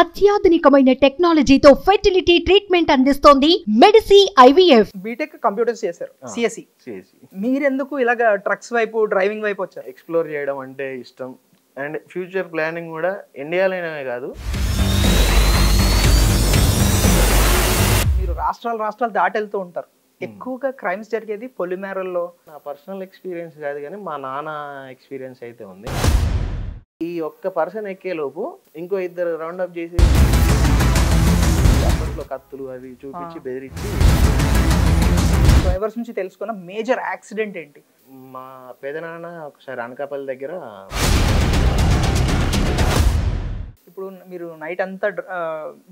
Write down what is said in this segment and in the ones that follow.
అత్యాధునికమైన టెక్నాలజీతో fertility treatment అందిస్తోంది Medici IVF. B Tech computers చేశారు. సిఎస్సి చేసి మీరెందుకు ఇలాగ ట్రక్స్ వైపు డ్రైవింగ్ వైపు వచ్చారు? ఎక్స్ప్లోర్ చేయడం అంటే ఇష్టం. అండ్ ఫ్యూచర్ ప్లానింగ్ కూడా ఇండియాలోనే కాదు. మీరు రాష్ట్రాలు రాష్ట్రాలు దాటి వెళ్తూ ఉంటారు ఎక్కువగా క్రైమ్స్ జరిగేది పొలిమేరల్లో. నా పర్సనల్ ఎక్స్పీరియన్స్ కాదు కానీ మా నాన్న ఎక్స్పీరియన్స్ అయితే ఉంది. ఈ ఒక్క పర్సన్ ఎక్కేలోపు ఇంకో ఇద్దరు రౌండ్ అప్ చేసి అప్పట్లో కత్తులు అవి చూపించి. బెదిరించి డ్రైవర్స్ నుంచి తెలుసుకున్న మేజర్ యాక్సిడెంట్ ఏంటి? మా పెదనాన్న ఒకసారి అనకాపల్లి దగ్గర ఇప్పుడు మీరు నైట్ అంతా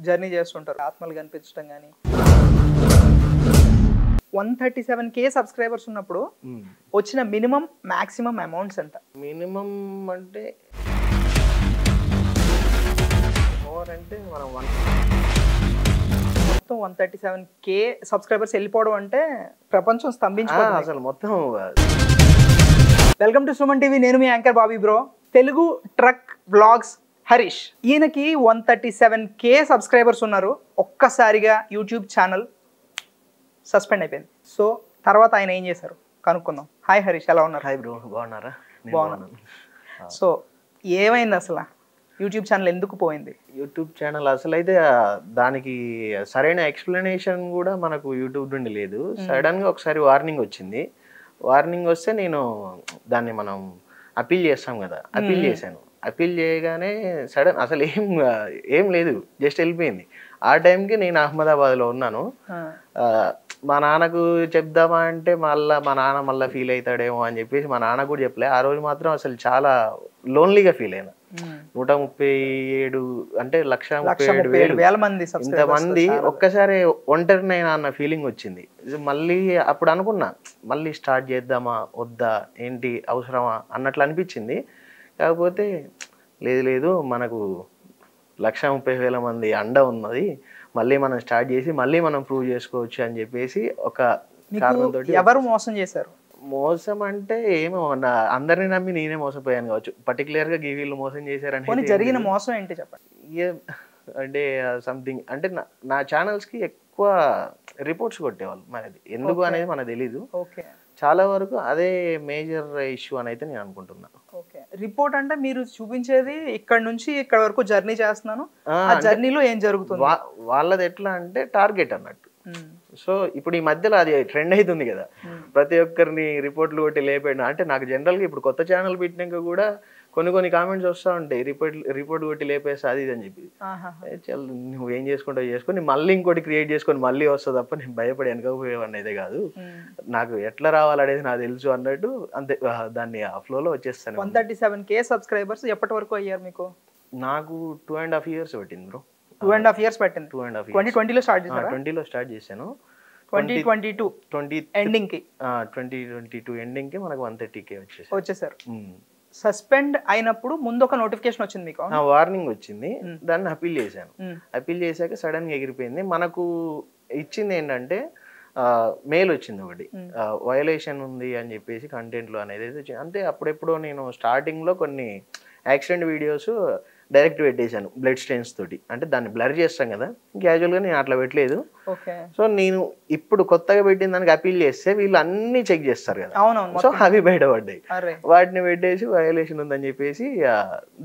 జర్నీ చేస్తుంటారు. ఆత్మలు కనిపించడం కానీ one thirty seven K subscribers ఉన్నప్పుడు వచ్చిన మినిమం మాక్సిమం అమౌంట్స్ ఎంత? మినిమం అంటే మోర్ అంటే మనం వన్ మొత్తం one thirty seven K subscribers వెళ్ళిపోవడం అంటే ప్రపంచం స్తంభించిపోతుంది. అసలు మొత్తం వెల్కమ్ టు సుమన్ టీవీ నేను మీ anchor Bobby bro. Telugu truck blogs Harish. ఈయనకి one thirty seven K subscribers ఉన్నారు. ఒక్కసారిగా యూట్యూబ్ ఛానల్ సస్పెండ్ అయిపోయింది. సో తర్వాత ఆయన ఏం చేశారు? కనుక్కుందాం. హాయ్ హరీష్ ఎలా ఉన్నారు? హాయ్ బ్రో బాగున్నారా? నేను బాగున్నాను. బాగున్నాను. సో ఏమైంది అసలు? యూట్యూబ్ ఛానల్ ఎందుకు పోయింది? యూట్యూబ్ ఛానల్ అసలు అయితే దానికి సరైన ఎక్స్ప్లెనేషన్ కూడా మనకు యూట్యూబ్ నుండి లేదు. సడన్గా ఒకసారి వార్నింగ్ వచ్చింది. వార్నింగ్ వస్తే నేను దాన్ని మనం అపీల్ చేస్తాం కదా. అపీల్ చేశాను. అపీల్ చేయగానే సడన్ అసలు ఏం ఏం లేదు. జస్ట్ వెళ్ళిపోయింది. ఆ టైంకి నేను అహ్మదాబాద్లో ఉన్నాను. మా నాన్నకు చెప్దామా అంటే మళ్ళా మా నాన్న మళ్ళీ ఫీల్ అవుతాడేమో అని చెప్పేసి మా నాన్న కూడా చెప్పలే. ఆ రోజు మాత్రం అసలు చాలా లోన్లీగా ఫీల్ అయినా. నూట ముప్పై ఏడు అంటే లక్ష ముప్పై ఏడు వేలు. మంది ఇంతమంది. ఒక్కసారి ఒంటరినైనా అన్న ఫీలింగ్ వచ్చింది. మళ్ళీ అప్పుడు అనుకున్నా మళ్ళీ స్టార్ట్ చేద్దామా వద్దా ఏంటి అవసరమా అన్నట్లు అనిపించింది. కాకపోతే లేదు లేదు మనకు లక్ష ముప్పై వేల మంది అండ ఉన్నది. మళ్ళీ మనం స్టార్ట్ చేసి మళ్ళీ మనం ప్రూవ్ చేసుకోవచ్చు అని చెప్పేసి ఒక కారణంతో ఎవరు మోసం చేశారు? మోసం అంటే ఏమో నా అందరిని నమ్మి నేనే మోసపోయాను కావచ్చు. పర్టికులర్గా ఈ వీళ్ళు మోసం చేశారని జరిగిన. మోసం ఏంటి చెప్పండి? ఏ- అంటే సంథింగ్ అంటే నా- ఛానల్స్కి ఎక్కువ రిపోర్ట్స్ కొట్టేవాళ్ళు మనది. ఎందుకు. అనేది మనకు తెలీదు. ఓకే. చాలా వరకు అదే మేజర్ ఇష్యూ అని అయితే నేను అనుకుంటున్నా. ఓకే. రిపోర్ట్ అంటే మీరు చూపించేది ఇక్కడ నుంచి ఇక్కడ వరకు జర్నీ చేస్తున్నాను. ఆ, జర్నీలో ఏం జరుగుతుంది? వాళ్ళది ఎట్లా అంటే టార్గెట్ అన్నట్టు. సో ఇప్పుడు ఈ మధ్యలో అది ట్రెండ్ అవుతుంది కదా. ప్రతి ఒక్కరిని రిపోర్ట్లు కొట్టి లేపాడు అంటే నాకు జనరల్గా ఇప్పుడు కొత్త ఛానల్ పెట్టినాక కూడా కొన్ని కొన్ని కామెంట్స్ వస్తూ ఉంటాయి. రిపోర్ట్ రిపోర్ట్ కొట్టి లేపేస్తా అది ఇది అని చెప్పి. చల్ నువ్వు ఏం చేసుకుంటావు చేసుకొని మళ్ళీ ఇంకోటి క్రియేట్ చేసుకొని మళ్ళీ వస్తుంది తప్ప నేను భయపడి వెనకపోయేవాడిని అయితే కాదు. నాకు ఎట్లా రావాలనేది నాకు తెలుసు అన్నట్టు అంతే దాన్ని ఆ ఫ్లోలో వచ్చేస్తాను. One thirty seven K subscribers ఎప్పటి వరకు అయ్యారు మీకు? నాకు టూ అండ్ హాఫ్ ఇయర్స్ పట్టింది bro. Two and half years పట్టింది. టూ అండ్ హాఫ్ ట్వంటీ ట్వంటీలో స్టార్ట్ చేశారా? ట్వంటీలో స్టార్ట్ చేశాను. ట్వంటీ ట్వంటీ టూ ట్వంటీ ఎండింగ్కి ట్వంటీ ట్వంటీ టూ ఎండింగ్కి మనకు వన్ థర్టీకే వచ్చేసి వచ్చేసారు. సస్పెండ్ అయినప్పుడు ముందు ఒక నోటిఫికేషన్ వచ్చింది మీకు? వార్నింగ్ వచ్చింది. దాన్ని అపీల్ చేశాను. అపీల్ చేశాక సడన్గా ఎగిరిపోయింది. మనకు ఇచ్చింది ఏంటంటే మెయిల్ వచ్చింది ఒకటి. వయలేషన్ ఉంది అని చెప్పేసి కంటెంట్లో అనేది అయితే వచ్చింది అంటే అప్పుడెప్పుడో నేను స్టార్టింగ్లో కొన్ని యాక్సిడెంట్ వీడియోస్ డైరెక్ట్ పెట్టేశాను బ్లడ్ స్టెయిన్స్ తోటి. అంటే దాన్ని బ్లర్ చేస్తాం కదా క్యాజువల్గా నేను అట్లా పెట్టలేదు. ఓకే. సో నేను ఇప్పుడు కొత్తగా పెట్టిన దానికి అపీల్ చేస్తే వీళ్ళు అన్ని చెక్ చేస్తారు కదా. సో. అవి బయటపడ్డాయి. వాటిని పెట్టేసి వయలేషన్ ఉందని చెప్పేసి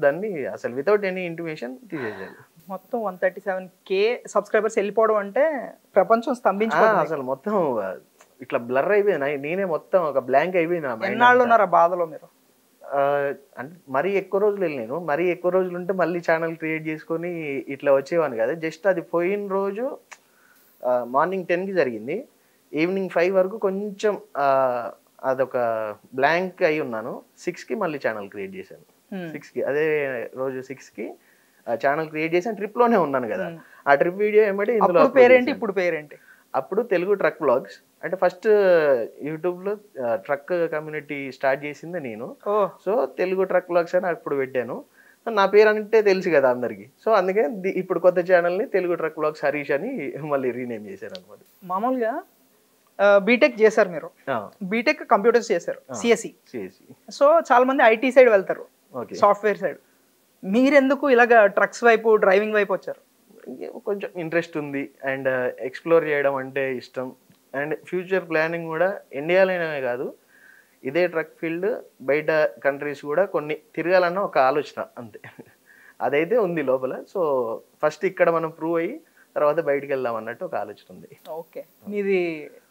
దాన్ని అసలు వితౌట్ ఎనీ ఇంటిమేషన్ తీసేసారు మొత్తం one thirty seven K subscribers వెళ్ళిపోవడం అంటే ప్రపంచం ఆ, స్తంభించిపోతుంది అసలు మొత్తం ఇట్లా బ్లర్ అయిపోయింది. నేనే మొత్తం ఒక బ్లాంక్ అయిపోయింది ఎన్నాళ్ళు. ఉన్నారు బాధలో మీరు? అంటే మరీ ఎక్కువ రోజులు వెళ్ళాను మరీ ఎక్కువ రోజులు ఉంటే మళ్ళీ ఛానల్ క్రియేట్ చేసుకొని ఇట్లా వచ్చేవాను కదా. జస్ట్ అది పోయిన రోజు మార్నింగ్ టెన్కి జరిగింది. ఈవినింగ్ ఫైవ్ వరకు కొంచెం అదొక బ్లాంక్ అయి ఉన్నాను. సిక్స్కి మళ్ళీ ఛానల్ క్రియేట్ చేశాను. Hmm. సిక్స్కి అదే రోజు సిక్స్కి ఛానల్ క్రియేట్ చేసాను ట్రిప్లోనే ఉన్నాను కదా. Hmm. ఆ ట్రిప్ వీడియో ఏమంటే ఇందులో పేరేంటి. ఇప్పుడు పేరేంటి? అప్పుడు తెలుగు ట్రక్ బ్లాగ్స్ అంటే ఫస్ట్ యూట్యూబ్లో ట్రక్ కమ్యూనిటీ స్టార్ట్ చేసింది నేను. సో తెలుగు ట్రక్ బ్లాగ్స్ అని అప్పుడు పెట్టాను. నా పేరు అంటే తెలుసు కదా అందరికి. సో అందుకే ఇప్పుడు కొత్త ఛానల్ని తెలుగు ట్రక్ బ్లాగ్స్ హరీష్ అని మళ్ళీ రీనేమ్ చేశాను అనమాట మామూలుగా బీటెక్ చేశారు మీరు. బీటెక్ కంప్యూటర్స్ చేశారు సిఎస్సి. చేసి సో చాలా మంది ఐటీ సైడ్ వెళ్తారు. ఓకే. Software side. మీరెందుకు ఇలాగ ట్రక్స్ వైపు డ్రైవింగ్ వైపు వచ్చారు? కొంచెం ఇంట్రెస్ట్ ఉంది. అండ్ ఎక్స్ప్లోర్ చేయడం అంటే ఇష్టం. అండ్ ఫ్యూచర్ ప్లానింగ్ కూడా ఇండియాలోనే కాదు. ఇదే ట్రక్ ఫీల్డ్ బయట కంట్రీస్ కూడా కొన్ని తిరగాలన్న ఒక ఆలోచన అంతే. అదైతే ఉంది లోపల. సో ఫస్ట్ ఇక్కడ మనం ప్రూవ్ అయ్యి తర్వాత బయటికి వెళ్దాం అన్నట్టు ఒక ఆలోచన ఉంది. ఓకే. మీది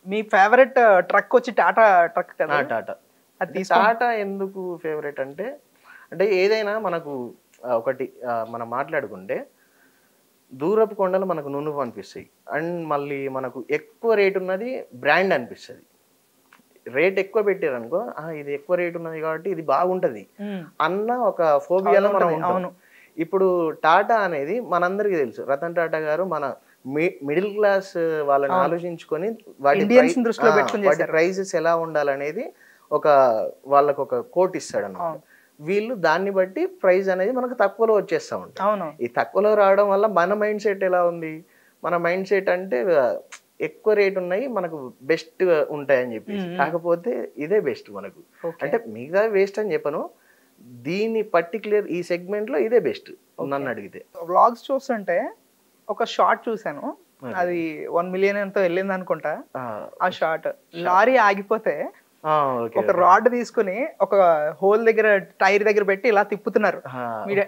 మీ ఫేవరెట్ ట్రక్ వచ్చి టాటా ట్రక్ కదా? టాటా. అది టాటా ఎందుకు ఫేవరెట్ అంటే అంటే ఏదైనా మనకు ఒకటి మనం మాట్లాడుకుంటే దూరపు కొండలు మనకు నునుపు అనిపిస్తాయి. అండ్ మళ్ళీ మనకు ఎక్కువ రేట్ ఉన్నది బ్రాండ్ అనిపిస్తుంది. రేట్ ఎక్కువ పెట్టారనుకో "ఆ, ఇది ఎక్కువ రేట్ ఉన్నది కాబట్టి ఇది బాగుంటది. అన్న ఒక ఫోబియాలో మనం అవును, ఉంటాం. ఇప్పుడు టాటా అనేది మనందరికీ తెలుసు. రతన్ టాటా గారు మన మిడిల్ క్లాస్ వాళ్ళని ఆలోచించుకొని వాటి వాటి ప్రైజెస్ ఎలా ఉండాలనేది ఒక వాళ్ళకు ఒక కోట్ ఇస్తాడు అన్నమాట వీళ్ళు దాన్ని బట్టి ప్రైస్ అనేది మనకు తక్కువలో వచ్చేస్తా ఉంటాయి. అవును. ఈ తక్కువలో రావడం వల్ల మన మైండ్ సెట్ ఎలా ఉంది? మన మైండ్ సెట్ అంటే ఎక్కువ రేట్ ఉన్నాయి మనకు బెస్ట్ ఉంటాయని చెప్పేసి. కాకపోతే ఇదే బెస్ట్ మనకు. అంటే మిగతా వేస్ట్ అని చెప్పను. దీని పర్టికులర్ ఈ సెగ్మెంట్లో ఇదే బెస్ట్ నన్ను అడిగితే. వ్లాగ్స్ చూస్తుంటే ఒక షార్ట్ చూసాను అది వన్ మిలియన్ ఎంతో వెళ్ళింది అనుకుంటా ఆ, షార్ట్. లారీ ఆగిపోతే ఒక రాడ్ తీసుకుని ఒక హోల్ దగ్గర టైర్ దగ్గర పెట్టి ఇలా తిప్పుతున్నారు.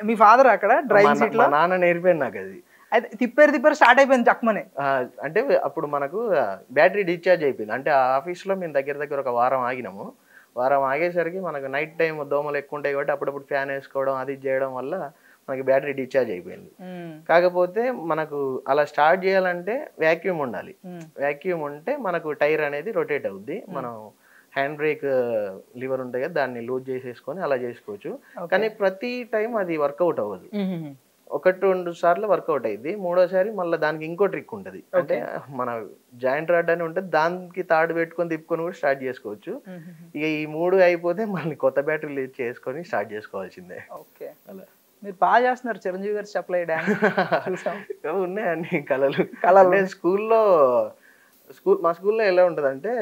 మీ- ఫాదర్ అక్కడ డ్రైవింగ్ సీట్లో నాన్న నేర్పాను నాకు అది అయితే తిప్పారు తిప్పారు స్టార్ట్ అయిపోయింది చక్కమని ఆ, అంటే అప్పుడు మనకు బ్యాటరీ డిశ్చార్జ్ అయిపోయింది. అంటే ఆ ఆఫీస్లో మేము దగ్గర దగ్గర ఒక వారం ఆగినాము. వారం ఆగేసరికి మనకు నైట్ టైం దోమలు ఎక్కువ ఉంటాయి కాబట్టి అప్పుడప్పుడు ఫ్యాన్ వేసుకోవడం అది చేయడం వల్ల మనకి బ్యాటరీ డిశ్చార్జ్ అయిపోయింది. కాకపోతే మనకు అలా స్టార్ట్ చేయాలంటే వ్యాక్యూమ్ ఉండాలి. వ్యాక్యూమ్ ఉంటే మనకు టైర్ అనేది రొటేట్ అవుద్ది. మనం హ్యాండ్ బ్రేక్ లివర్ ఉంటుంది కదా దాన్ని లూజ్ చేసేసుకొని అలా చేసుకోవచ్చు. కానీ ప్రతి టైం అది వర్కౌట్ అవ్వదు. ఒకటి రెండు సార్లు వర్కౌట్ అయింది మూడోసారి మళ్ళీ దానికి ఇంకో ట్రిక్ ఉంటుంది. అంటే మన జాయింట్ రాడ్ అని ఉంటుంది దానికి తాడు పెట్టుకొని తిప్పుకొని కూడా స్టార్ట్ చేసుకోవచ్చు. ఇక ఈ మూడు అయిపోతే మళ్ళీ కొత్త బ్యాటరీలు చేసుకొని స్టార్ట్ చేసుకోవాల్సిందే. ఓకే. అలా. మీరు బాగా చేస్తున్నారు. చిరంజీవి గారు చెప్పలే డాన్స్. చూసాం. ఏవో ఉన్నాయి అన్ని కళలు. అంటే స్కూల్లో స్కూల్ మా స్కూల్లో ఎలా ఉంటుందంటే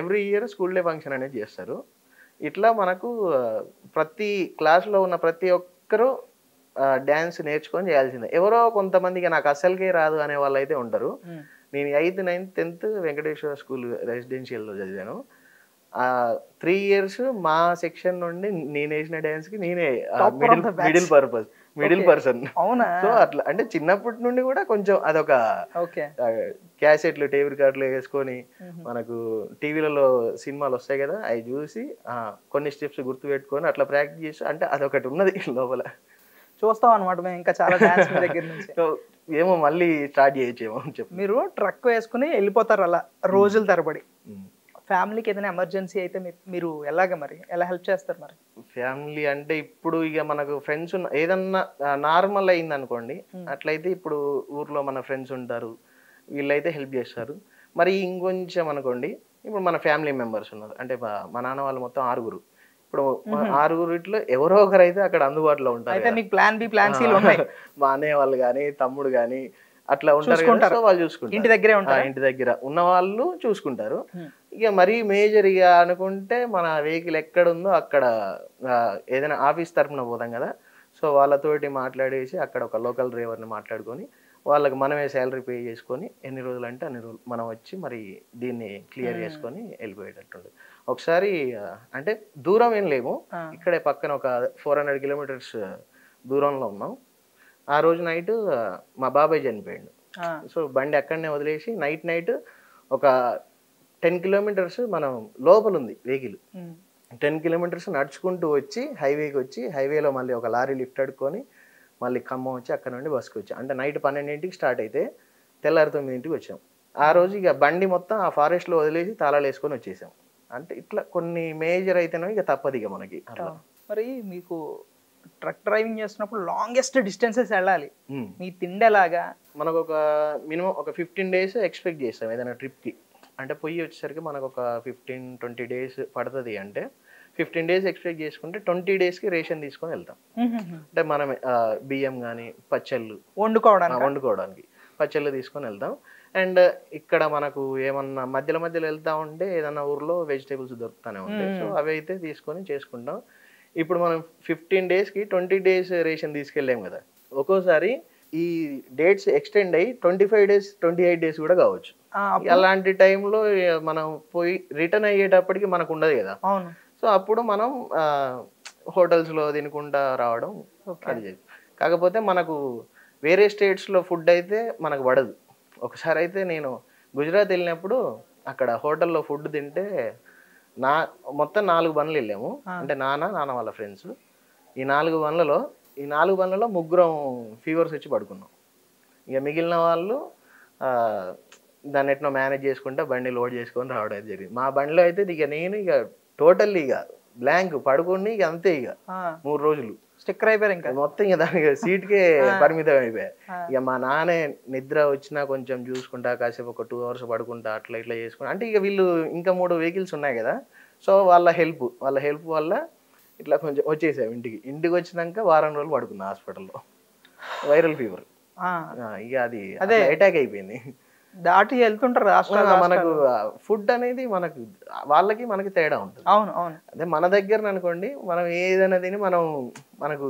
every year school day function అనేది చేస్తారు. ఇట్లా మనకు ప్రతి క్లాస్లో ఉన్న ప్రతి ఒక్కరూ డ్యాన్స్ నేర్చుకొని చేయాల్సిందే. ఎవరో కొంతమందికి నాకు అస్సలకే రాదు అనే వాళ్ళు అయితే ఉంటారు నేను eighth ninth tenth Venkateswara school రెసిడెన్షియల్లో చదివాను. త్రీ ఇయర్స్ మా సెక్షన్ నుండి నేను వేసిన డ్యాన్స్కి నేనే batch. Middle purpose. Middle person. అవునా? సో అట్లా అంటే చిన్నప్పటి నుండి కూడా కొంచెం అదొక క్యాసెట్లు టేబుల్ కార్డులు వేసుకొని మనకు టీవీలలో సినిమాలు వస్తాయి కదా అవి చూసి కొన్ని స్టెప్స్ గుర్తు పెట్టుకొని అట్లా ప్రాక్టీస్ చేసి అంటే అదొకటి ఉన్నది లోపల. చూస్తాం అనమాట మేము ఇంకా చాలా దగ్గర నుంచి. సో ఏమో మళ్ళీ స్టార్ట్ చేయొచ్చేమో చెప్పి. మీరు ట్రక్ వేసుకుని వెళ్ళిపోతారు అలా రోజుల తరబడి. ఫ్యామిలీకి ఏదైనా ఎమర్జెన్సీ అయితే మీరు ఎలాగ మరి? ఎలా హెల్ప్ చేస్తారు మరి? ఫ్యామిలీ అంటే ఇప్పుడు ఇక మనకు ఫ్రెండ్స్ ఉన్న ఏదన్నా నార్మల్ అయింది అనుకోండి. అట్లయితే ఇప్పుడు ఊర్లో మన ఫ్రెండ్స్ ఉంటారు. వీళ్ళైతే హెల్ప్ చేస్తారు. మరి ఇంకొంచెం అనుకోండి ఇప్పుడు మన ఫ్యామిలీ మెంబర్స్ ఉన్నారు. అంటే మా- మా నాన్న వాళ్ళు మొత్తం ఆరుగురు. ఇప్పుడు ఆరుగురిట్లో ఎవరో ఒకరు అయితే అక్కడ అందుబాటులో ఉంటారు ప్లాన్ బి ప్లాన్ మా అన్నయ్య వాళ్ళు కానీ తమ్ముడు కానీ అట్లా ఉంటారు వాళ్ళు చూసుకుంటారు. ఇంటి దగ్గరే ఉంటారా? ఇంటి దగ్గర ఉన్న వాళ్ళు చూసుకుంటారు. ఇక మరీ మేజర్ ఇక అనుకుంటే మన వెహికల్ ఎక్కడ ఉందో అక్కడ ఏదైనా ఆఫీస్ తరపున పోతాం కదా. సో వాళ్ళతోటి మాట్లాడేసి అక్కడ ఒక లోకల్ డ్రైవర్ని మాట్లాడుకొని వాళ్ళకి మనమే శాలరీ పే చేసుకొని ఎన్ని రోజులు అంటే అన్ని రోజులు మనం వచ్చి మరి దీన్ని క్లియర్ చేసుకొని వెళ్ళిపోయేటట్టుండు ఒకసారి అంటే దూరం ఏం లేము. ఇక్కడే పక్కన ఒక ఫోర్ హండ్రెడ్ కిలోమీటర్స్ దూరంలో ఉన్నాం. ఆ రోజు నైట్ మా బాబాయ్ చనిపోయాడు. సో బండి అక్కడనే వదిలేసి నైట్ నైట్ ఒక టెన్ కిలోమీటర్స్ మనం లోపల ఉంది వెహికల్ టెన్ కిలోమీటర్స్ నడుచుకుంటూ వచ్చి హైవేకి వచ్చి హైవేలో మళ్ళీ ఒక లారీ లిఫ్ట్ అడుక్కొని మళ్ళీ ఖమ్మం వచ్చి అక్కడ నుండి బస్కి వచ్చాం. అంటే నైట్ పన్నెండింటికి స్టార్ట్ అయితే తెల్లారి తొమ్మిదింటికి వచ్చాం. ఆ రోజు ఇక బండి మొత్తం ఆ ఫారెస్ట్లో వదిలేసి తాళాలు వేసుకొని వచ్చేసాం. అంటే ఇట్లా కొన్ని మేజర్ అయితేనో ఇక తప్పదు ఇక మనకి మరి మీకు ట్రక్ డ్రైవింగ్ చేస్తున్నప్పుడు లాంగెస్ట్ డిస్టెన్సెస్ వెళ్ళాలి. మీ తిండి ఎలాగా? మనకు ఒక మినిమం ఒక ఫిఫ్టీన్ డేస్ ఎక్స్పెక్ట్ చేస్తాం ఏదైనా ట్రిప్కి. అంటే పొయ్యి వచ్చేసరికి మనకు ఒక ఫిఫ్టీన్ ట్వంటీ డేస్ పడుతుంది అంటే ఫిఫ్టీన్ డేస్ ఎక్స్పెక్ట్ చేసుకుంటే ట్వంటీ డేస్కి రేషన్ తీసుకొని వెళ్తాం. అంటే మనం బియ్యం కానీ పచ్చళ్ళు వండుకోవడానికి. వండుకోవడానికి. పచ్చళ్ళు తీసుకొని వెళ్తాం. అండ్ ఇక్కడ మనకు ఏమన్నా మధ్యలో మధ్యలో వెళ్తా ఉంటే ఏదన్నా ఊర్లో వెజిటేబుల్స్ దొరుకుతానే ఉంటాయి. సో అవి అయితే తీసుకొని చేసుకుంటాం. ఇప్పుడు మనం ఫిఫ్టీన్ డేస్కి ట్వంటీ డేస్ రేషన్ తీసుకెళ్ళాం కదా. ఒక్కోసారి ఈ డేట్స్ ఎక్స్టెండ్ అయ్యి twenty five days twenty eight days కూడా కావచ్చు. అలాంటి టైంలో మనం పోయి రిటర్న్ అయ్యేటప్పటికి మనకు ఉండదు కదా. అవును. సో అప్పుడు మనం హోటల్స్లో తినుకుంటా రావడం అది. కాకపోతే మనకు వేరే స్టేట్స్లో ఫుడ్ అయితే మనకు పడదు. ఒకసారి అయితే నేను గుజరాత్ వెళ్ళినప్పుడు అక్కడ హోటల్లో ఫుడ్ తింటే నా మొత్తం నాలుగు బండ్లు వెళ్ళాము. అంటే నాన్న నాన్న వాళ్ళ ఫ్రెండ్స్ ఈ నాలుగు బండ్లలో ఈ నాలుగు బండ్లలో ముగ్గురం ఫీవర్స్ వచ్చి పడుకున్నాం. ఇక మిగిలిన వాళ్ళు దాన్ని ఎట్నో మేనేజ్ చేసుకుంటే బండి లోడ్ చేసుకొని రావడం జరిగింది. మా బండిలో అయితే ఇక నేను ఇక టోటల్లీ ఇక బ్లాంక్ పడుకొని ఇక అంతే ఇక. మూడు రోజులు. స్టిక్కర్ అయిపోయారు ఇంకా? మొత్తం ఇక దానికి సీట్కే పరిమితం అయిపోయా ఇక మా నాన్న నిద్ర వచ్చినా కొంచెం చూసుకుంటా కాసేపు ఒక టూ అవర్స్ పడుకుంటా అట్లా ఇట్లా చేసుకుంటా. అంటే ఇక వీళ్ళు ఇంకా మూడు వెహికల్స్ ఉన్నాయి కదా. సో వాళ్ళ హెల్ప్ వాళ్ళ హెల్ప్ వల్ల ఇట్లా కొంచెం వచ్చేసాం ఇంటికి. ఇంటికి వచ్చినాక వారం రోజులు పడుకున్నా హాస్పిటల్లో. వైరల్ ఫీవర్ ఇక అది అదే. అటాక్ అయిపోయింది. దాటి వెళ్తుంటారు రాష్ట్రాలు మనకు ఫుడ్ అనేది మనకు వాళ్ళకి మనకి తేడా ఉంటుంది. అవును అవును. అదే మన దగ్గర అనుకోండి మనం ఏదైనా తిని మనం మనకు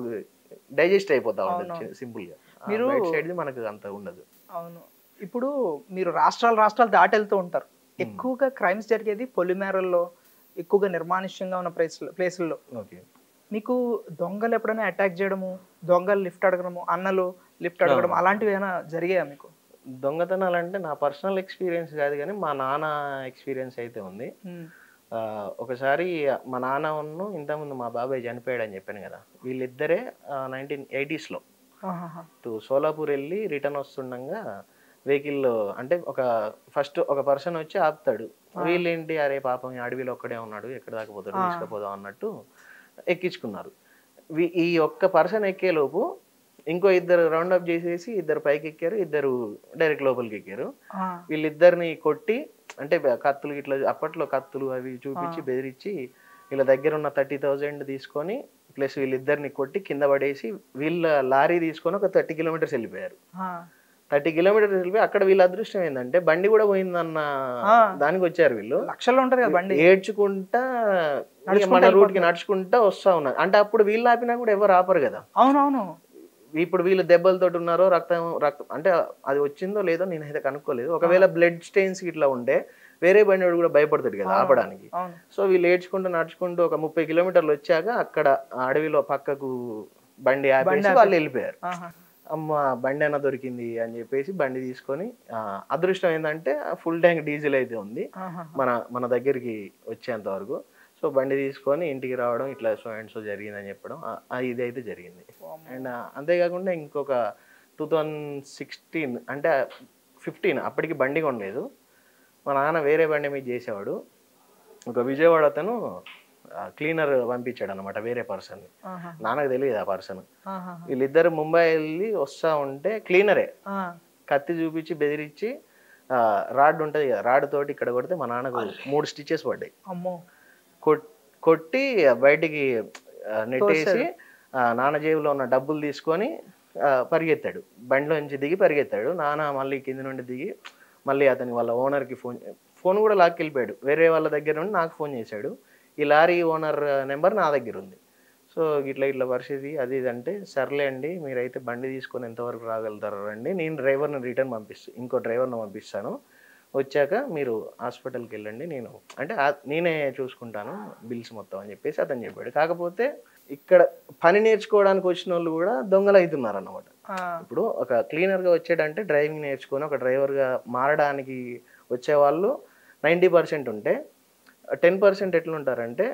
డైజెస్ట్ అయిపోతా ఉంటుంది సింపుల్గా మీరు సైడ్ మనకు అంత ఉండదు. అవును. ఇప్పుడు మీరు రాష్ట్రాలు రాష్ట్రాలు దాటి వెళ్తూ ఉంటారు. ఎక్కువగా క్రైమ్స్ జరిగేది పొలిమేరల్లో ఎక్కువగా నిర్మానుష్యంగా ఉన్న ప్లేస్లో ప్లేసుల్లో. ఓకే. మీకు దొంగలు ఎప్పుడైనా అటాక్ చేయడము దొంగలు లిఫ్ట్ అడగడము అన్నలు లిఫ్ట్ అడగడం అలాంటివి ఏమైనా జరిగాయా మీకు? దొంగతనాలు అంటే నా పర్సనల్ ఎక్స్పీరియన్స్ కాదు కానీ మా నాన్న ఎక్స్పీరియన్స్ అయితే ఉంది. ఒకసారి మా నాన్న ఉన్ను ఇంతకుముందు మా బాబాయ్ చనిపోయాడు అని చెప్పాను కదా. వీళ్ళిద్దరే నైన్టీన్ ఎయిటీస్లో. టు సోలాపూర్ వెళ్ళి రిటర్న్ వస్తుండగా వెహికల్లో అంటే ఒక ఫస్ట్ ఒక పర్సన్ వచ్చి ఆపుతాడు. వీళ్ళేంటి అరే పాపం అడవిలో ఒక్కడే ఉన్నాడు ఎక్కడ దాకా పోతాడు తీసుకుపోదాం అన్నట్టు ఎక్కించుకున్నారు. ఈ ఒక్క పర్సన్ ఎక్కేలోపు ఇంకో ఇద్దరు రౌండ్ అప్ చేసేసి ఇద్దరు పైకి ఎక్కారు ఇద్దరు డైరెక్ట్ లోపలికి ఎక్కారు వీళ్ళిద్దరిని కొట్టి అంటే కత్తులు ఇట్లా అప్పట్లో కత్తులు అవి చూపించి బెదిరించి వీళ్ళ దగ్గర ఉన్న థర్టీ థౌజండ్ తీసుకొని ప్లస్ వీళ్ళిద్దరిని కొట్టి కింద పడేసి వీళ్ళ లారీ తీసుకొని ఒక థర్టీ కిలోమీటర్స్ వెళ్ళిపోయారు. థర్టీ కిలోమీటర్స్ వెళ్ళిపోయి అక్కడ వీళ్ళ అదృష్టం ఏంటంటే బండి కూడా పోయిందన్న. దానికి వచ్చారు వీళ్ళు. లక్షల్లో ఉంటది కదా బండి. ఏడ్చుకుంటా మన రూట్కి నడుచుకుంటా వస్తా ఉన్నారు. అంటే అప్పుడు వీళ్ళు ఆపినా కూడా ఎవరు ఆపరు కదా. అవునవును. ఇప్పుడు వీళ్ళు దెబ్బలతో ఉన్నారో రక్తం రక్తం అంటే అది వచ్చిందో లేదో నేనైతే కనుక్కోలేదు. ఒకవేళ బ్లడ్ స్టెయిన్స్ ఇట్లా ఉంటే వేరే బండి వాడు కూడా భయపడతాడు కదా ఆపడానికి. సో వీళ్ళు ఏడ్చుకుంటూ నడుచుకుంటూ ఒక ముప్పై కిలోమీటర్లు వచ్చాక అక్కడ అడవిలో పక్కకు బండి ఆపేసి వాళ్ళు వెళ్ళిపోయారు. అమ్మ బండి అన్న దొరికింది అని చెప్పేసి బండి తీసుకొని అదృష్టం ఏంటంటే ఫుల్ ట్యాంక్ డీజిల్ అయితే ఉంది. మన మన దగ్గరికి వచ్చేంత వరకు. సో బండి తీసుకొని ఇంటికి రావడం ఇట్లా సో అండ్ సో జరిగిందని చెప్పడం ఇది అయితే జరిగింది. అండ్ అంతేకాకుండా ఇంకొక టూ థౌజండ్ సిక్స్టీన్ అంటే ఫిఫ్టీన్ అప్పటికి బండి కొనలేదు. మా నాన్న వేరే బండి మీద చేసేవాడు. ఒక విజయవాడ అతను క్లీనర్ పంపించాడు అనమాట వేరే పర్సన్. నాన్నకు తెలియదు ఆ పర్సన్. వీళ్ళిద్దరు ముంబై వెళ్ళి వస్తా ఉంటే క్లీనరే. కత్తి చూపించి బెదిరించి రాడ్ ఉంటుంది కదా రాడ్ తోటి ఇక్కడ కొడితే మా నాన్నకు మూడు స్టిచెస్ పడ్డాయి. అమ్మో. కొట్టి బయటికి నెట్టేసి నాన్న జేబులో ఉన్న డబ్బులు తీసుకొని పరిగెత్తాడు. బండిలో నుంచి దిగి పరిగెత్తాడు. నాన్న మళ్ళీ కింది నుండి దిగి మళ్ళీ అతని వాళ్ళ ఓనర్కి ఫోన్ ఫోన్ కూడా లాక్కెళ్ళిపోయాడు. వేరే వాళ్ళ దగ్గర నుండి నాకు ఫోన్ చేశాడు. ఈ లారీ ఓనర్ నెంబర్ నా దగ్గర ఉంది. సో ఇట్లా ఇట్లా పరిస్థితి అది ఇది అంటే సర్లే అండి మీరైతే బండి తీసుకొని ఎంతవరకు రాగలుగుతారు అండి నేను డ్రైవర్ని రిటర్న్ పంపిస్తాను ఇంకో డ్రైవర్ని పంపిస్తాను. వచ్చాక మీరు హాస్పిటల్కి వెళ్ళండి. నేను అంటే నేనే చూసుకుంటాను బిల్స్ మొత్తం అని చెప్పేసి అతను చెప్పాడు. కాకపోతే ఇక్కడ పని నేర్చుకోవడానికి వచ్చిన వాళ్ళు కూడా దొంగలు అవుతున్నారు అన్నమాట ఇప్పుడు ఒక క్లీనర్గా వచ్చాడంటే డ్రైవింగ్ నేర్చుకొని ఒక డ్రైవర్గా మారడానికి వచ్చే వాళ్ళు నైంటీ పర్సెంట్ ఉంటే టెన్ పర్సెంట్ ఎట్లుంటారంటే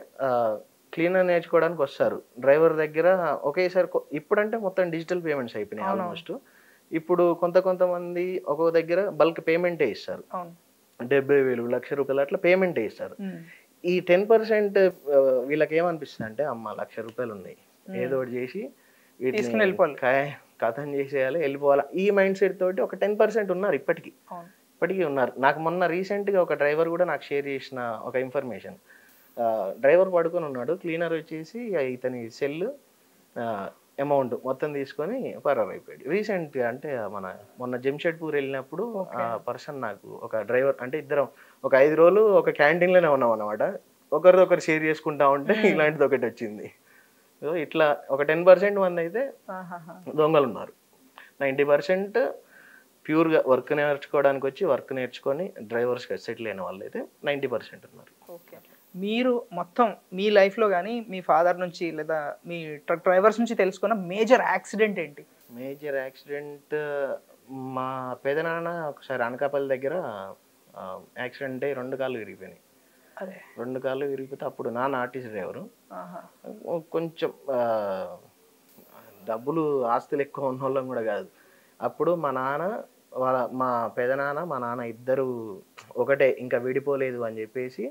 క్లీనర్ నేర్చుకోవడానికి వస్తారు. డ్రైవర్ దగ్గర ఒకేసారి ఇప్పుడంటే మొత్తం డిజిటల్ పేమెంట్స్ అయిపోయినాయి ఆల్మోస్ట్. ఇప్పుడు కొంత కొంతమంది ఒక్కొక్క దగ్గర బల్క్ పేమెంటే ఇస్తారు. డెబ్బై వేలు లక్ష రూపాయలు అట్లా పేమెంటే ఇస్తారు. ఈ టెన్ పర్సెంట్ వీళ్ళకి ఏమనిపిస్తుంది అంటే అమ్మ లక్ష రూపాయలు ఉన్నాయి. ఏదో ఒకటి చేసి వెళ్ళిపోవాలి. కథం చేసేయాలి వెళ్ళిపోవాలి. ఈ మైండ్ సెట్ తోటి ఒక టెన్ పర్సెంట్ ఉన్నారు ఇప్పటికీ. ఇప్పటికీ ఉన్నారు. నాకు మొన్న రీసెంట్గా ఒక డ్రైవర్ కూడా నాకు షేర్ చేసిన ఒక ఇన్ఫర్మేషన్. డ్రైవర్ పడుకొని ఉన్నాడు. క్లీనర్ వచ్చేసి ఇతని సెల్ అమౌంట్ మొత్తం తీసుకొని పరారు అయిపోయాడు. రీసెంట్గా అంటే మన మొన్న జంషెడ్పూర్ వెళ్ళినప్పుడు ఆ పర్సన్ నాకు ఒక డ్రైవర్ అంటే ఇద్దరం ఒక ఐదు రోజులు ఒక క్యాంటీన్లోనే ఉన్నాం అనమాట ఒకరిదొకరు షేర్ చేసుకుంటా ఉంటే ఇలాంటిది ఒకటి వచ్చింది. సో ఇట్లా ఒక టెన్ పర్సెంట్ మంది అయితే. దొంగలు ఉన్నారు. నైంటీ పర్సెంట్ ప్యూర్గా వర్క్ నేర్చుకోవడానికి వచ్చి వర్క్ నేర్చుకొని డ్రైవర్స్గా సెటిల్ అయిన వాళ్ళు అయితే నైంటీ పర్సెంట్ ఉన్నారు. ఓకే. మీరు మొత్తం మీ లైఫ్లో కానీ మీ ఫాదర్ నుంచి లేదా మీ ట్రక్ డ్రైవర్స్ నుంచి తెలుసుకున్న మేజర్ యాక్సిడెంట్ ఏంటి? మేజర్ యాక్సిడెంట్ మా పెదనాన్న ఒకసారి అనకాపల్లి దగ్గర యాక్సిడెంట్ అయ్యి రెండు కాళ్ళు విరిగిపోయినాయి. అదే. రెండు కాళ్ళు విరిగిపోతే అప్పుడు నాన్న ఆర్టీసీ డ్రైవరు. కొంచెం డబ్బులు ఆస్తులు ఎక్కువ ఉన్న వాళ్ళం కూడా కాదు. అప్పుడు మా నాన్న వాళ్ళ మా పెదనాన్న మా నాన్న ఇద్దరు ఒకటే ఇంకా విడిపోలేదు అని చెప్పేసి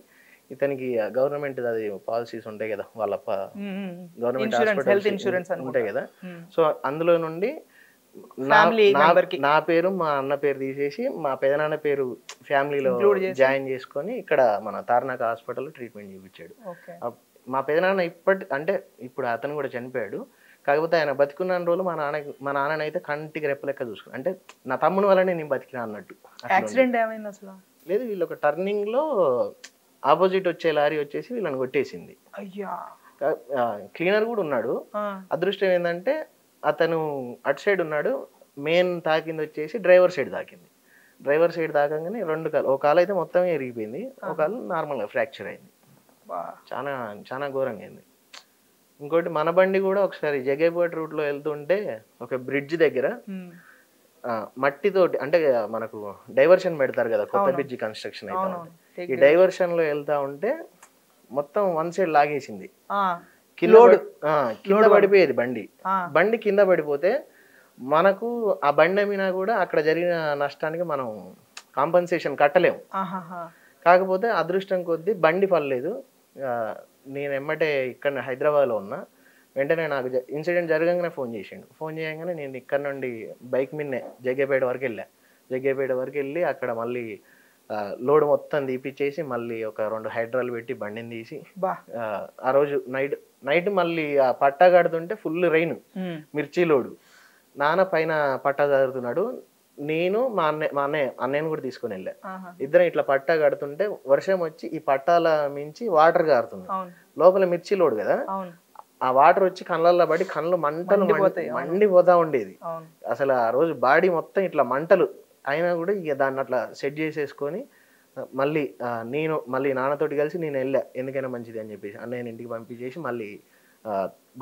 ఇతనికి గవర్నమెంట్ అది పాలసీస్ ఉంటాయి కదా వాళ్ళ గవర్నమెంట్ హెల్త్ ఇన్సూరెన్స్ ఉంటాయి కదా. సో అందులో నుండి నా- పేరు మా అన్న పేరు తీసేసి మా పెదనాన్న పేరు ఫ్యామిలీలో. జాయిన్ చేసుకొని ఇక్కడ మన తార్నాక హాస్పిటల్లో ట్రీట్మెంట్ చూపించాడు. మా పెదనాన్న ఇప్పటి అంటే ఇప్పుడు అతను కూడా చనిపోయాడు. కాకపోతే ఆయన బతికున్న రోజులు మా నాన్న మా నాన్ననైతే కంటికి రెప్పలెక్క చూసుకున్నాను అంటే నా తమ్ముని వల్లనే నేను బతికినా అన్నట్టు. యాక్సిడెంట్ ఏమైంది అసలు? లేదు వీళ్ళు ఒక టర్నింగ్లో ఆపోజిట్ వచ్చే లారీ వచ్చేసి వీళ్ళని కొట్టేసింది. అయ్యా. క్లీనర్ కూడా ఉన్నాడు. అదృష్టం ఏంటంటే అతను అటు సైడ్ ఉన్నాడు మెయిన్ తాకింది వచ్చేసి డ్రైవర్ సైడ్ తాకింది. డ్రైవర్ సైడ్ తాకంగానే రెండు కాలు ఒక కాలు అయితే మొత్తం ఎరిగిపోయింది ఒక కాలు నార్మల్గా ఫ్రాక్చర్ అయింది. చాలా చాలా ఘోరంగా అయింది. ఇంకోటి మన బండి కూడా ఒకసారి జగేపేట రూట్లో వెళ్తుంటే ఒక బ్రిడ్జ్ దగ్గర మట్టితోటి అంటే మనకు డైవర్షన్ పెడతారు కదా కొత్త. బ్రిడ్జ్ కన్స్ట్రక్షన్ అయితే ఈ డైవర్షన్లో వెళ్తా ఉంటే మొత్తం వన్ సైడ్ లాగేసింది. కింద కింద పడిపోయేది బండి. బండి కింద పడిపోతే మనకు ఆ బండి అమ్మినా కూడా అక్కడ జరిగిన నష్టానికి మనం కాంపన్సేషన్ కట్టలేము. కాకపోతే అదృష్టం కొద్దీ బండి పడలేదు. నేను ఎమ్మటే ఇక్కడ హైదరాబాద్లో ఉన్నా. వెంటనే నాకు ఇన్సిడెంట్ జరగగానే ఫోన్ చేసిండు. ఫోన్ చేయగానే నేను ఇక్కడ నుండి బైక్ మీదనే జగ్గేపేట వరకు వెళ్ళా. జగ్గేపేట వరకు వెళ్ళి అక్కడ మళ్ళీ లోడ్ మొత్తం తీపిచ్చేసి మళ్ళీ ఒక రెండు హైడ్రాలు పెట్టి బండిని తీసి ఆ, రోజు నైట్ నైట్ మళ్ళీ ఆ పట్టా కడుతుంటే ఫుల్ రైన్. మిర్చి లోడు. నాన్న పైన పట్టా చదువుతున్నాడు నేను మా అన్నయ్య మా అన్నయ్య అన్నయ్యను కూడా తీసుకొని వెళ్ళా. ఇద్దరం ఇట్లా పట్టా కడుతుంటే వర్షం వచ్చి ఈ పట్టాల మించి వాటర్ కారుతుంది లోపల మిర్చి లోడు కదా? ఆ వాటర్ వచ్చి కళ్ళల్లో పడి కళ్ళు మంటలు మండి-. మండిపోతా ఉండేది. అసలు ఆ రోజు బాడీ మొత్తం ఇట్లా మంటలు అయినా కూడా ఇక దాన్ని అట్లా సెట్ చేసేసుకొని మళ్ళీ నేను మళ్ళీ నాన్నతోటి కలిసి నేను వెళ్ళా ఎందుకైనా మంచిది అని చెప్పేసి. అన్నయ్యని ఇంటికి పంపించేసి మళ్ళీ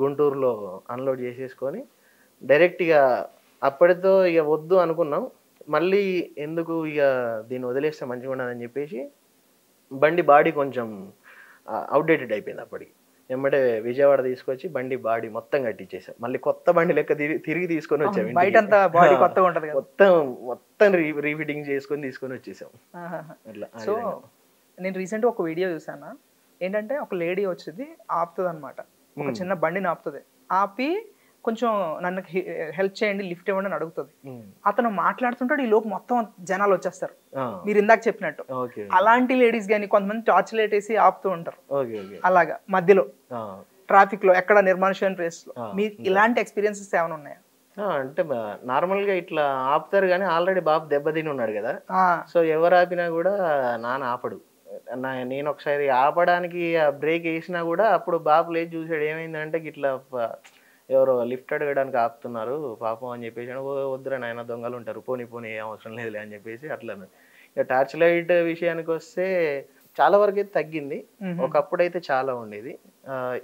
గుంటూరులో అన్లోడ్ చేసేసుకొని డైరెక్ట్ ఇక అప్పటితో ఇక వద్దు అనుకున్నాం. మళ్ళీ ఎందుకు ఇక దీన్ని వదిలేస్తే మంచిగా ఉండదని చెప్పేసి బండి బాడీ కొంచెం అవుట్డేటెడ్ అయిపోయింది అప్పటికి. ఎమ్మటే విజయవాడ తీసుకొచ్చి బండి బాడీ మొత్తం కట్టించేసాం మళ్ళీ కొత్త బండి లెక్క తిరిగి తీసుకొని వచ్చాం. బయట అంతా బాడీ కొత్తగా ఉంటది మొత్తం మొత్తం రీఫిటింగ్ చేసుకొని తీసుకొని వచ్చేసాం. అట్లా సో. నేను రీసెంట్గా ఒక వీడియో చూసాను? ఏంటంటే ఒక లేడీ వచ్చేది ఆపుతుంది అనమాట ఒక చిన్న బండిని ఆపుతుంది. ఆపి కొంచెం నన్ను హెల్ప్ చేయండి లిఫ్ట్ ఇవ్వండి అని అడుగుతుంది. అతను మాట్లాడుతుంటాడు ఈ లోపు మొత్తం జనాలు వచ్చేస్తారు. మీరు ఇందాక చెప్పినట్టు. అలాంటి లేడీస్ కానీ కొంతమంది టార్చ్ లైట్ వేసి ఆపుతూ ఉంటారు. అలాగా మధ్యలో. ట్రాఫిక్లో ఎక్కడ నిర్మానుష్యమైన ప్లేస్లో ఆ, మీ ఇలాంటి ఎక్స్పీరియన్సెస్ ఏమైనా ఉన్నాయా? అంటే నార్మల్గా ఇట్లా ఆపుతారు కానీ ఆల్రెడీ బాబు దెబ్బతిని ఉన్నాడు కదా. సో ఎవరు ఆపినా కూడా నాన్న ఆపడు. నేను ఒకసారి ఆపడానికి ఆ బ్రేక్ వేసినా కూడా అప్పుడు బాబు లేచి చూసాడు ఏమైందంటే ఇట్లా ఎవరో లిఫ్ట్ అడగడానికి ఆపుతున్నారు పాపం అని చెప్పేసి "ఓ, వద్దురా నాయన దొంగలు ఉంటారు పోనీ పోనీ ఏం అవసరం లేదులే అని చెప్పేసి అట్లా ఇక టార్చ్ లైట్ విషయానికి వస్తే చాలా వరకు అయితే తగ్గింది. ఒకప్పుడు అయితే చాలా ఉండేది.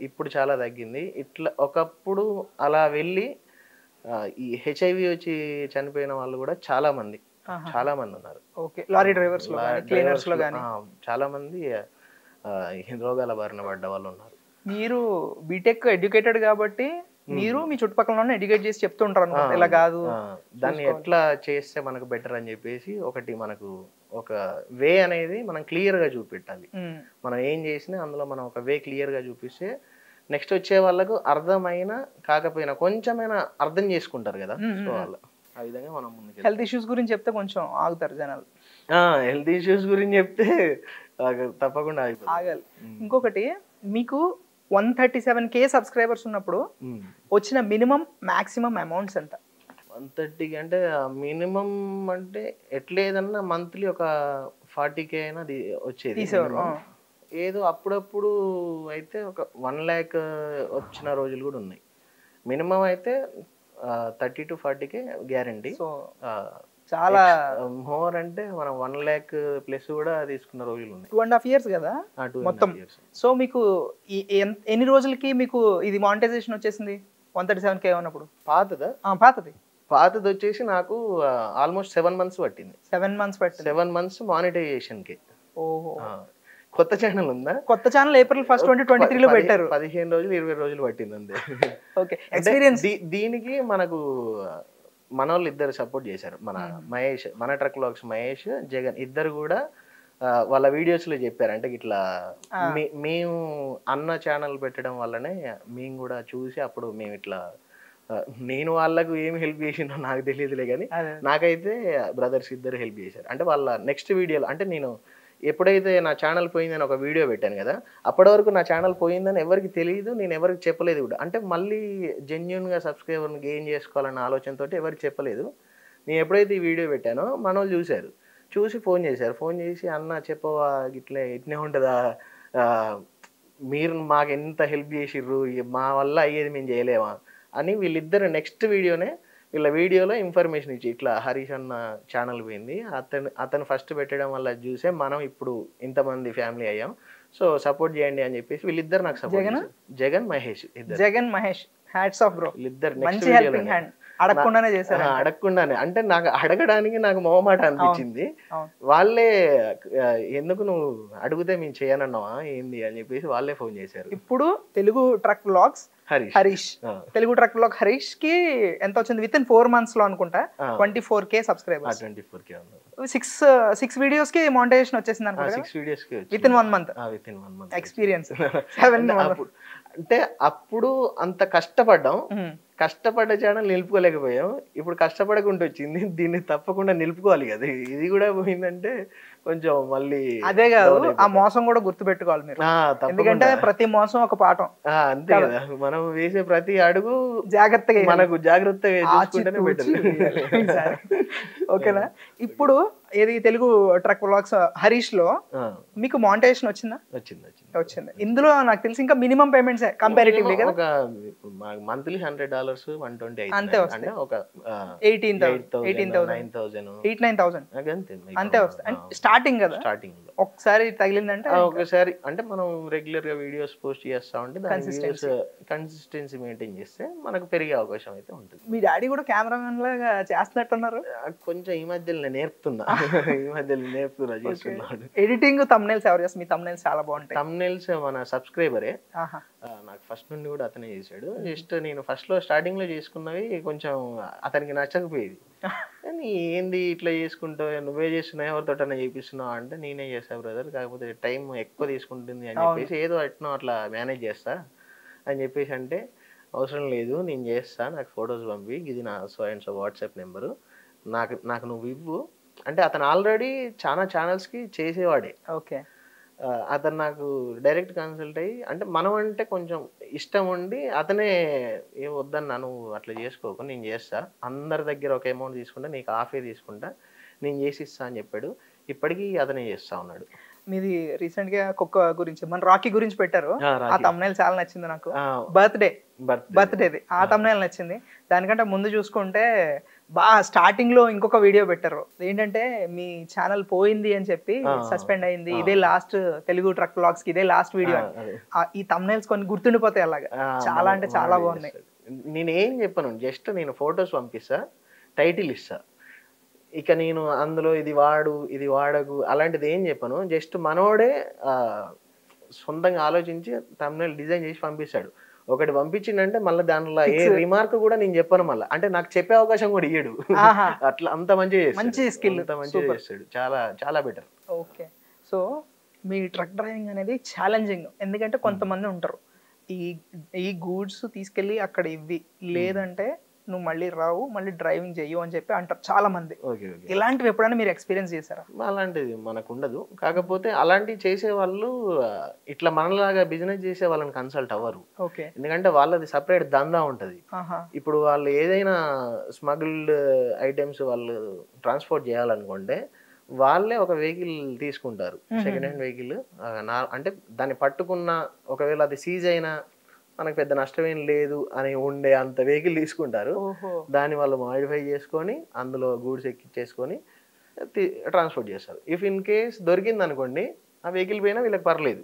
ఇప్పుడు చాలా తగ్గింది. ఇట్లా ఒకప్పుడు అలా వెళ్ళి ఈ హెచ్ఐవి వచ్చి చనిపోయిన వాళ్ళు కూడా చాలా మంది. చాలా మంది ఉన్నారు. ఓకే. లారీ డ్రైవర్స్ క్లీనర్స్లో చాలా మంది రోగాల బారిన పడ్డ వాళ్ళు ఉన్నారు. మీరు బీటెక్ ఎడ్యుకేటెడ్ కాబట్టి మీరు మీ చుట్టుపక్కల ఎడ్యుకేట్ చేసి చెప్తూ ఉంటారు అనుకుంటా ఇలా కాదు దాన్ని ఎట్లా చేస్తే మనకు బెటర్ అని చెప్పేసి ఒకటి మనకు ఒక వే అనేది మనం క్లియర్గా చూపెట్టాలి. మనం ఏం చేసినా అందులో మనం ఒక వే క్లియర్గా చూపిస్తే నెక్స్ట్ వచ్చే వాళ్ళకు అర్థమైనా కాకపోయినా కొంచెమైనా అర్థం చేసుకుంటారు కదా. సో. అలా. ఆ విధంగా మనం ముందుకు హెల్త్ ఇష్యూస్ గురించి చెప్తే కొంచెం ఆగుతారు జనాలు. హెల్త్ ఇష్యూస్ గురించి చెప్తే తప్పకుండా ఆగాలి. ఇంకొకటి మీకు one thirty seven K subscribers ఉన్నప్పుడు వచ్చిన మినిమం మాక్సిమం అమౌంట్స్ ఎంత? వన్ థర్టీకి అంటే మినిమం అంటే ఎట్లేదన్నా మంత్లీ ఒక ఫార్టీ కే అయినా వచ్చేది. ఏదో అప్పుడప్పుడు అయితే ఒక వన్ ల్యాక్ వచ్చిన రోజులు కూడా ఉన్నాయి. మినిమం అయితే థర్టీ టు ఫార్టీకే గ్యారంటీ. సో చాలా మోర్ అంటే మనం వన్ ల్యాక్ ప్లస్ కూడా తీసుకున్న రోజులు ఉన్నాయి. టూ అండ్ హాఫ్ ఇయర్స్ కదా? మొత్తం. సో మీకు ఎన్ని రోజులకి మీకు ఇది మానిటైజేషన్ వచ్చేసింది? వన్ థర్టీ సెవెన్ కే ఉన్నప్పుడు. పాతదా? పాతది. పాతది వచ్చేసి నాకు ఆల్మోస్ట్ సెవెన్ మంత్స్ పట్టింది. సెవెన్ మంత్స్ పట్టింది. సెవెన్ మంత్స్ మానిటైజేషన్కి. ఓహో. కొత్త ఛానల్ ఉందా? కొత్త channel April first twenty twenty త్రీలో పెట్టారు. పదిహేను రోజులు ఇరవై రోజులు పట్టింది అంతే ఓకే ఎక్స్పీరియన్స్ దీనికి మనకు మన వాళ్ళు ఇద్దరు సపోర్ట్ చేశారు. మన మహేష్ మన ట్రక్ లాక్స్ మహేష్ జగన్ ఇద్దరు కూడా వాళ్ళ వీడియోస్లో చెప్పారు. అంటే ఇట్లా మేము అన్న ఛానల్ పెట్టడం వల్లనే మేము కూడా చూసి అప్పుడు మేము ఇట్లా నేను వాళ్ళకు ఏం హెల్ప్ చేసిందో నాకు తెలియదులే కానీ. నాకైతే బ్రదర్స్ ఇద్దరు హెల్ప్ చేశారు. అంటే వాళ్ళ నెక్స్ట్ వీడియోలో అంటే నేను ఎప్పుడైతే నా ఛానల్ పోయిందని ఒక వీడియో పెట్టాను కదా అప్పటి వరకు నా ఛానల్ పోయిందని ఎవరికి తెలియదు నేను ఎవరికి చెప్పలేదు కూడా. అంటే మళ్ళీ జెన్యున్గా సబ్స్క్రైబర్ని గెయిన్ చేసుకోవాలన్న ఆలోచనతో ఎవరికి చెప్పలేదు. నేను ఎప్పుడైతే ఈ వీడియో పెట్టానో మన వాళ్ళు చూశారు. చూసి ఫోన్ చేశారు. ఫోన్ చేసి అన్న చెప్పవా ఇట్లే ఇట్నే ఉంటుందా? మీరు మాకు ఎంత హెల్ప్ చేసిర్రు? మా వల్ల అయ్యేది మేము చేయలేమా? అని వీళ్ళిద్దరు నెక్స్ట్ వీడియోనే వీళ్ళ వీడియోలో ఇన్ఫర్మేషన్ ఇచ్చి ఇట్లా హరీష్ అన్న ఛానల్ పోయింది. అతను అతను ఫస్ట్ పెట్టడం వల్ల చూసే మనం ఇప్పుడు ఇంతమంది ఫ్యామిలీ అయ్యాం. సో సపోర్ట్ చేయండి అని చెప్పేసి వీళ్ళిద్దరు నాకు సపోర్ట్ జగనా? మహేష్ ఇద్దరు. Jagan Mahesh. Hats off bro వీళ్ళిద్దరు నెక్స్ట్ హ్యాండ్ అడగకుండానే చేశారు అడగకుండానే. అంటే నాకు అడగడానికి నాకు మొహమాట అనిపించింది. వాళ్ళే ఎందుకు నువ్వు అడిగితే మేము చేయనన్నావా? ఏంది? అని చెప్పేసి వాళ్ళే ఫోన్ చేశారు. ఇప్పుడు Telugu truck vlogs Harish. Harish. Telugu truck vlog హరీష్కి ఎంత వచ్చింది? విత్ ఇన్ ఫోర్ మంత్స్లో అనుకుంటా. Twenty four K subscribers twenty four K six six వీడియోస్కి మానిటైజేషన్ వచ్చేసింది అనుకుంటా సిక్స్ వీడియోస్కి within one month within one month experience seven అంటే అప్పుడు అంత కష్టపడ్డాం. కష్టపడ్డ ఛానల్ నిలుపుకోలేకపోయాం. ఇప్పుడు కష్టపడకుండా వచ్చింది దీన్ని తప్పకుండా నిలుపుకోవాలి కదా. ఇది కూడా పోయిందంటే కొంచెం మళ్ళీ అదే కాదు ఆ. మోసం కూడా గుర్తు పెట్టుకోవాలి మీరు. ఎందుకంటే ప్రతి మోసం ఒక పాఠం. అంతే కదా? మనం వేసే ప్రతి అడుగు జాగ్రత్తగా. మనకు జాగ్రత్తగా. ఓకేనా? ఇప్పుడు ఏది తెలుగు ట్రక్ వ్లాగ్స్ హరీష్లో మీకు మానిటైజేషన్ వచ్చిందా? వచ్చింది వచ్చింది. వచ్చింది. ఇందులో నాకు తెలిసి ఇంకా మినిమం పేమెంట్స్ కంపారిటివ్లీ కదా? Monthly hundred dollars one twenty అంతే అంటే ఒక eighteen eighteen thousand eight nine thousand అంతే వస్తుంది అంటే స్టార్టింగ్ కదా? స్టార్టింగ్ ఒకసారి తగిలిందంటే ఒకసారి అంటే మనం రెగ్యులర్గా వీడియోస్ పోస్ట్ చేస్తా ఉంటే కన్సిస్టెన్సీ మెయింటైన్ చేస్తే మనకు పెరిగే అవకాశం అయితే ఉంటుంది. మీ డాడీ కూడా కెమెరామెన్ లాగా చేస్తున్నట్టున్నారు? కొంచెం ఈ మధ్యలో నేను నేర్పుతున్నా. ఈ మధ్యలో నేర్పుతున్నా చేస్తున్నాడు. ఎడిటింగ్ తమ్నైల్స్ ఎవరు చేస్తారు? మీ తమ్నైల్స్ చాలా బాగుంటాయి. తమ్నైల్స్ మన సబ్స్క్రైబరే. నాకు ఫస్ట్ నుండి కూడా అతనే చేశాడు. జస్ట్ నేను ఫస్ట్లో స్టార్టింగ్లో చేసుకున్నవి కొంచెం అతనికి నచ్చకపోయేది. కానీ ఏంది ఇట్లా చేసుకుంటావు? నువ్వే చేస్తున్నావు ఎవరితోటన్నా చేపిస్తున్నావు అంటే నేనే చేస్తా బ్రదర్ కాకపోతే టైం ఎక్కువ తీసుకుంటుంది అని చెప్పేసి ఏదో అట్నో అట్లా మేనేజ్ చేస్తా. అని చెప్పేసి అంటే అవసరం లేదు నేను చేస్తా. నాకు ఫొటోస్ పంపి ఇది నా so and so WhatsApp number నాకు నాకు నువ్వు ఇవ్వు. అంటే అతను ఆల్రెడీ చాలా ఛానల్స్కి చేసేవాడే. ఓకే. అతను నాకు డైరెక్ట్ కన్సల్ట్ అయ్యి అంటే మనం అంటే కొంచెం ఇష్టం ఉండి అతనే ఏం వద్దన్నా నువ్వు అట్లా చేసుకోకు నేను చేస్తా. అందరి దగ్గర ఒక అమౌంట్ తీసుకుంటా నీకు హాఫే తీసుకుంటా. నేను చేసి ఇస్తా అని చెప్పాడు. ఇప్పటికీ అతనే చేస్తా ఉన్నాడు. మీది రీసెంట్గా కుక్క గురించి మన రాకీ గురించి పెట్టారు. ఆ. తమ్నైల్ చాలా నచ్చింది నాకు. బర్త్డే. బర్త్డేది ఆ తమ్నైల్ నచ్చింది. దానికంటే ముందు చూసుకుంటే బాగా స్టార్టింగ్లో ఇంకొక వీడియో పెట్టారు. ఏంటంటే మీ ఛానల్ పోయింది అని చెప్పి. సస్పెండ్ అయింది. ఇదే లాస్ట్ తెలుగు ట్రక్ బ్లాగ్స్కి ఇదే లాస్ట్ వీడియో. ఈ తమ్నైల్స్ కొన్ని గుర్తుండిపోతాయి అలాగా. చాలా అంటే చాలా బాగున్నాయి. నేను ఏం చెప్పను జస్ట్ నేను ఫొటోస్ పంపిస్తా టైటిల్ ఇస్తా. ఇక నేను అందులో ఇది వాడు ఇది వాడకు అలాంటిది ఏం చెప్పను. జస్ట్ మనోడే సొంతంగా ఆలోచించి తమిళ డిజైన్ చేసి పంపిస్తాడు. ఒకటి పంపించిందంటే మళ్ళీ దానిలో ఏ రిమార్క్ కూడా నేను చెప్పను మళ్ళీ. అంటే నాకు చెప్పే అవకాశం కూడా ఇయ్యడు. అట్లా అంత మంచిగా చేస్తాడు. మంచి skill. అంత మంచిగా. చేస్తాడు. చాలా చాలా బెటర్ ఓకే. సో మీ ట్రక్ డ్రైవింగ్ అనేది ఛాలెంజింగ్ ఎందుకంటే కొంతమంది ఉంటారు. ఈ ఈ గూడ్స్ తీసుకెళ్ళి అక్కడ ఇవ్వి. లేదంటే నువ్వు మళ్ళీ రావు మళ్ళీ డ్రైవింగ్ చెయ్యు అని చెప్పి అంటారు చాలా మంది ఓకే ఓకే. ఇలాంటివి ఎప్పుడైనా మీరు ఎక్స్పీరియన్స్ చేశారా? అలాంటిది మనకు ఉండదు కాకపోతే అలాంటివి చేసే వాళ్ళు ఇట్లా మనలాగా బిజినెస్ చేసే వాళ్ళని కన్సల్ట్ అవ్వరు. ఓకే. ఎందుకంటే వాళ్ళది సపరేట్ దందా ఉంటది. ఇప్పుడు వాళ్ళు ఏదైనా స్మగ్ల్డ్ ఐటమ్స్ వాళ్ళు ట్రాన్స్పోర్ట్ చేయాలనుకుంటే వాళ్ళే ఒక వెహికల్ తీసుకుంటారు. సెకండ్ హ్యాండ్ వెహికల్ అంటే దాన్ని పట్టుకున్న ఒకవేళ అది సీజ్ అయినా మనకు పెద్ద నష్టం ఏం లేదు అని ఉండే అంత వెహికల్ తీసుకుంటారు. దాన్ని వాళ్ళు మాడిఫై చేసుకొని అందులో గూడ్స్ ఎక్కించేసుకొని ట్రాన్స్పోర్ట్ చేస్తారు. ఇఫ్ ఇన్ కేస్ దొరికింది అనుకోండి ఆ వెహికల్ పోయినా వీళ్ళకి పర్లేదు.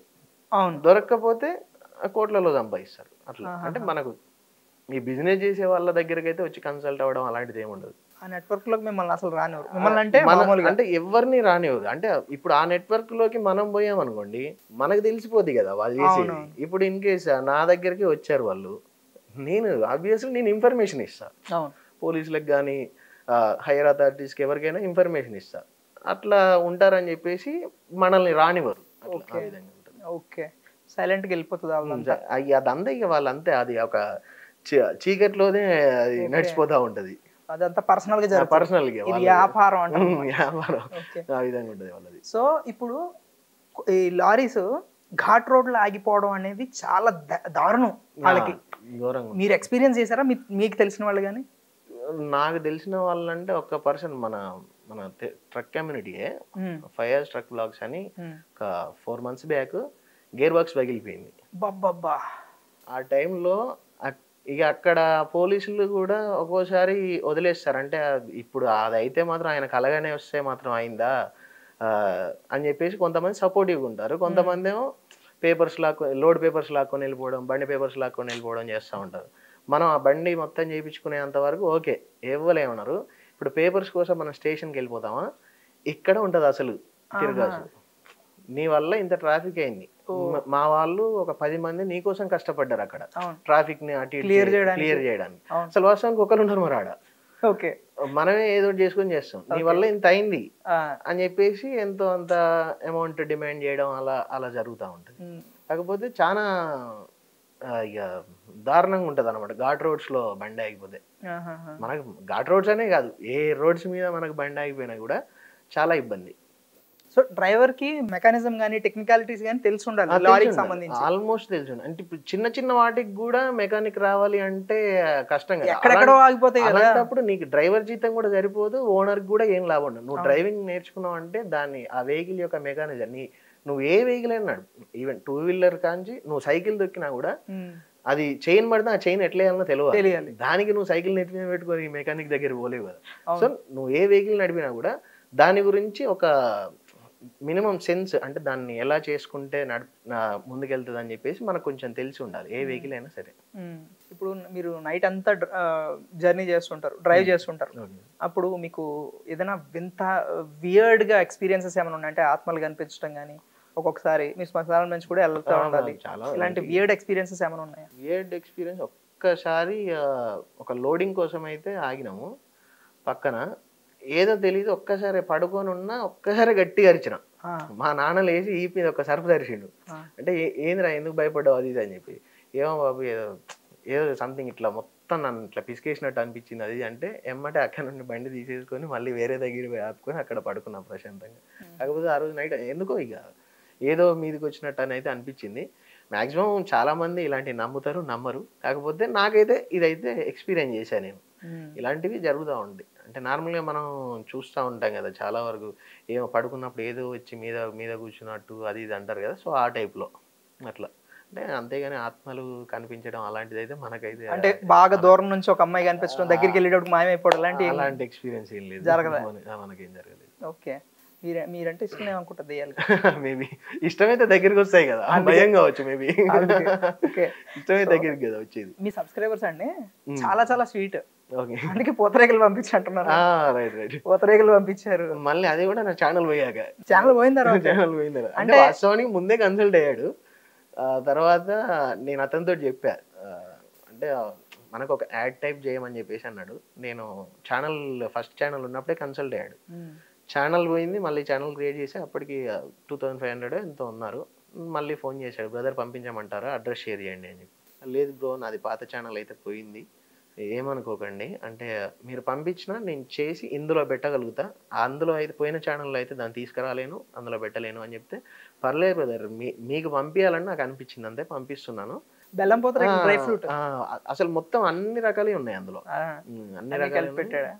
అవును. దొరకకపోతే కోట్లలో సంపాదిస్తారు. అట్లా. అంటే మనకు ఈ బిజినెస్ చేసే వాళ్ళ దగ్గరికి అయితే వచ్చి కన్సల్ట్ అవ్వడం అలాంటిది ఏమి ఉండదు. ఆ నెట్వర్క్లోకి మిమ్మల్ని అసలు రానివ్వరు. మిమ్మల్ని అంటే మామూలుగా. అంటే ఎవరిని రానివ్వదు. అంటే ఇప్పుడు ఆ నెట్వర్క్లోకి మనం పోయాం అనుకోండి మనకు తెలిసిపోద్ది కదా వాళ్ళు చేసేది. ఇప్పుడు ఇన్ కేస్ నా దగ్గరికి వచ్చారు వాళ్ళు నేను ఆబ్వియస్లీ నేను ఇన్ఫర్మేషన్ ఇస్తా. అవును. పోలీసులకు కానీ హైయర్ అథారిటీస్కి ఎవరికైనా ఇన్ఫర్మేషన్ ఇస్తా. అట్లా ఉంటారని చెప్పేసి మనల్ని రానివ్వరు. ఓకే. సైలెంట్కి వెళ్ళిపోతుంది అదంతా ఇక వాళ్ళంతే. అది ఒక చీకట్లోనే అది నడిచిపోతా ఉంటది. అదంతా పర్సనల్గా జరుగుతుంది. పర్సనల్గా. వ్యాపారం అంట వ్యాపారం. ఆ విధంగా ఉంటది వాళ్ళది. సో ఇప్పుడు ఈ లారీస్ ఘాట్ రోడ్లో ఆగిపోవడం అనేది చాలా దారుణం వాళ్ళకి. మీరు ఎక్స్పీరియన్స్ చేశారా? మీకు తెలిసిన వాళ్ళు కానీ? నాకు తెలిసిన వాళ్ళంటే ఒక్క పర్సన్ మన మన ట్రక్ కమ్యూనిటీయే ఫైవ్ ఇయర్స్ ట్రక్ బ్లాగ్స్ అని ఒక four months back gear box పగిలిపోయింది బబ్బబ్బా ఆ టైంలో ఇక అక్కడ పోలీసులు కూడా ఒక్కోసారి వదిలేస్తారు. అంటే ఇప్పుడు అది అయితే మాత్రం ఆయన కలగానే వస్తే మాత్రం అయిందా? అని చెప్పేసి కొంతమంది సపోర్టివ్గా ఉంటారు. కొంతమంది ఏమో పేపర్స్ లాక్కు లోడ్ పేపర్స్ లాక్కొని వెళ్ళిపోవడం బండి పేపర్స్ లాక్కొని వెళ్ళిపోవడం చేస్తూ ఉంటారు. మనం ఆ బండి మొత్తం చేయించుకునేంత వరకు ఓకే ఇవ్వలేమన్నారు ఇప్పుడు పేపర్స్ కోసం మనం స్టేషన్కి వెళ్ళిపోతామా? ఇక్కడ ఉంటుంది అసలు తిరగాసు నీ వల్ల ఇంత ట్రాఫిక్ అయింది. మ- వాళ్ళు ఒక పది మంది నీకోసం కష్టపడ్డారు అక్కడ. ట్రాఫిక్ని అటు. క్లియర్ చేయడానికి. అసలు వాస్తవానికి ఒకరు ఉన్నారు మరి ఆడ. ఓకే. మనమే ఏదో చేసుకొని చేస్తాం. నీ వల్ల ఇంత అయింది అని చెప్పేసి ఎంతో అంత అమౌంట్ డిమాండ్ చేయడం అలా అలా జరుగుతూ ఉంటుంది. కాకపోతే చాలా ఇక దారుణంగా ఉంటుంది అనమాట ఘాట్ రోడ్స్లో బండి ఆగిపోతే. మనకు ఘాట్ రోడ్స్ అనే కాదు. ఏ రోడ్స్ మీద మనకు బండి ఆగిపోయినా కూడా చాలా ఇబ్బంది. సో డ్రైవర్కి మెకానిజం కానీ టెక్నికాలిటీస్ కానీ తెలిసి ఉండాలి లారీకి సంబంధించి. ఆల్మోస్ట్ తెలుసు అంటే ఇప్పుడు చిన్న చిన్న వాటికి కూడా మెకానిక్ రావాలి అంటే కష్టం కదా. ఎక్కడెక్కడో ఆగిపోతాయి అలాంటప్పుడు నీకు డ్రైవర్ జీతం కూడా సరిపోదు ఓనర్ కూడా ఏం లాభం ఉండదు. నువ్వు డ్రైవింగ్ నేర్చుకున్నావు అంటే దాన్ని ఆ వెహికల్ యొక్క మెకానిజం నీ నువ్వు ఏ వెహికల్ అయినా ఈవెన్ టూ వీలర్ కాంచి నువ్వు సైకిల్ దొక్కినా కూడా. అది చైన్ పడితే ఆ చైన్ ఎట్లా వేయాలో తెలియదు తెలియాలి. దానికి నువ్వు సైకిల్ నెత్తి మీద పెట్టుకొని మెకానిక్ దగ్గర పోలేవు కదా. సో నువ్వు ఏ వెహికల్ నడిపినా కూడా దాని గురించి ఒక మినిమం సెన్స్ అంటే దాన్ని ఎలా చేసుకుంటే ముందుకెళ్తుంది అని చెప్పేసి మనకు కొంచెం తెలిసి ఉండాలి. ఏ వెహికల్ అయినా సరే. ఇప్పుడు మీరు నైట్ అంతా జర్నీ చేస్తుంటారు డ్రైవ్ చేస్తుంటారు. అప్పుడు మీకు ఏదైనా వింత వియర్డ్గా ఎక్స్పీరియన్సెస్ ఏమైనా ఉన్నాయి అంటే ఆత్మలు కనిపించడం కానీ ఒక్కొక్కసారి మీ శ్మశానం నుంచి కూడా వెళ్తూ ఉండాలి. చాలా ఇలాంటి వియర్డ్ ఎక్స్పీరియన్సెస్ ఏమైనా ఉన్నాయా? వియర్డ్ ఎక్స్పీరియన్స్ ఒక్కసారి ఒక లోడింగ్ కోసం అయితే ఆగినాము. పక్కన ఏదో తెలియదు ఒక్కసారి పడుకొని ఉన్నా ఒక్కసారి గట్టిగా అరిచిన. మా నాన్న లేచి ఈ మీద ఒక సర్ఫ్ తరిచిండు. ఆ. అంటే ఏందిరా ఎందుకు భయపడ్డావు అది ఇది అని చెప్పి. ఏమో బాబు ఏదో ఏదో సంథింగ్ ఇట్లా మొత్తం నన్ను ఇట్లా పిసికేసినట్టు అనిపించింది అది అంటే ఎమ్మటే అక్కడ నుండి బండి తీసేసుకొని మళ్ళీ వేరే దగ్గర పోయి ఆపుకొని అక్కడ పడుకున్నాం ప్రశాంతంగా. కాకపోతే ఆ రోజు నైట్ ఎందుకో ఇక ఏదో మీదకి వచ్చినట్టు అని అయితే అనిపించింది. మాక్సిమం చాలా మంది ఇలాంటివి నమ్ముతారు నమ్మరు. కాకపోతే నాకైతే ఇదైతే ఎక్స్పీరియన్స్ చేశాను నేను. ఇలాంటివి జరుగుతూ ఉంటాయి అంటే నార్మల్గా మనం చూస్తూ ఉంటాం కదా చాలా వరకు ఏమో పడుకున్నప్పుడు ఏదో వచ్చి మీద మీద కూర్చున్నట్టు అది ఇది అంటారు కదా సో ఆ టైప్లో అట్లా. అంటే అంతేగాని ఆత్మలు కనిపించడం అలాంటిది అయితే మనకైతే అంటే బాగా దూరం నుంచి ఒక అమ్మాయి కనిపించడం దగ్గరికి వెళ్ళేటప్పుడు మాయమైపోవడం అలాంటి అలాంటి ఎక్స్పీరియన్స్ ఏం లేదు. జరగదా? మన- మనకేం జరగలేదు. ఓకే. మీరే మీరంటే ఇష్టం ఏమనుకుంటా దెయ్యాలి మేబీ ఇష్టమైతే దగ్గరికి వస్తాయి కదా. భయం కావచ్చు మేబీ ఇష్టమైతే దగ్గరికి కదా వచ్చేది. మీ సబ్స్క్రైబర్స్ అండి చాలా చాలా స్వీట్. ఓకే అందుకే పూతరేగలు పంపించి అంటున్నారు రైట్ రైట్ పూతరేగలు పంపించారు. మళ్ళీ అది కూడా నా ఛానల్ పోయాక. ఛానల్ పోయిన తర్వాత? ఛానల్ పోయింది అంటే అంటే- వాస్తవానికి ముందే కన్సల్ట్ అయ్యాడు. తర్వాత నేను అతనితో చెప్పా. అంటే మనకు ఒక యాడ్ టైప్ చేయమని చెప్పేసి అన్నాడు. నేను ఛానల్ ఫస్ట్ ఛానల్ ఉన్నప్పుడే కన్సల్ట్ అయ్యాడు. ఉమ్. ఛానల్ పోయింది మళ్ళీ ఛానల్ క్రియేట్ చేసి అప్పటికి టూ థౌసండ్ ఫైవ్ హండ్రెడ్ ఎంతో ఉన్నారు. మళ్ళీ ఫోన్ చేశాడు బ్రదర్ పంపించమంటారా? అడ్రస్ షేర్ చేయండి అని లేదు బ్రో నాది పాత ఛానల్ అయితే పోయింది. ఏమనుకోకండి అంటే మీరు పంపించినా నేను చేసి ఇందులో పెట్టగలుగుతా. అందులో అయితే పోయిన ఛానల్లో అయితే దాన్ని తీసుకురాలేను అందులో పెట్టలేను అని చెప్తే పర్లేదు బ్రదర్ మీ మీకు పంపించాలని నాకు అనిపించింది అంతే పంపిస్తున్నాను. బెల్లం డ్రై ఫ్రూట్. అసలు మొత్తం అన్ని రకాలే ఉన్నాయి అందులో. అన్ని రకాలు పెట్టాడా?